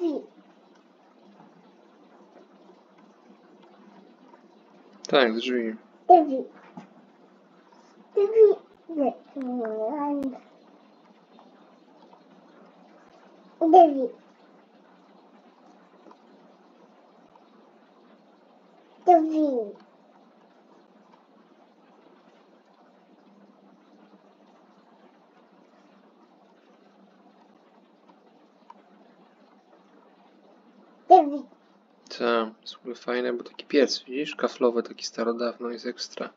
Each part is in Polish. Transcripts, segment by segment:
字。Thanks, G. Dream. you. Thank you. Thank you. Drzwi. Drzwi. Co? W ogóle fajne, bo taki piec, widzisz? Kaflowy, taki starodawno, jest ekstra.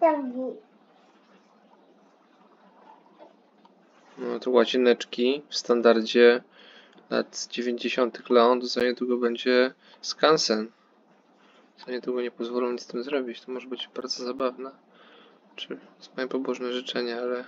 Drzwi. No tu łazieneczki w standardzie lat 90. Leon, za niedługo będzie skansen. Za niedługo nie pozwolą nic z tym zrobić. To może być bardzo zabawne. Czy jest moje pobożne życzenie, ale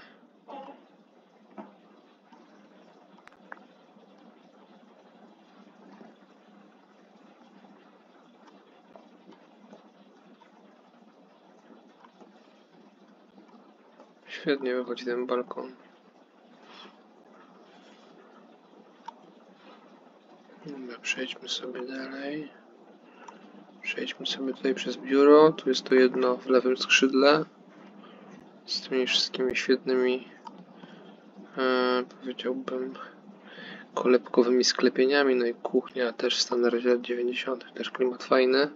świetnie wychodzi ten balkon. Dobra, przejdźmy sobie dalej. Przejdźmy sobie tutaj przez biuro. Tu jest to jedno w lewym skrzydle. Z tymi wszystkimi świetnymi, e, powiedziałbym, kolebkowymi sklepieniami. No i kuchnia też w standardzie lat 90. Też klimat fajny.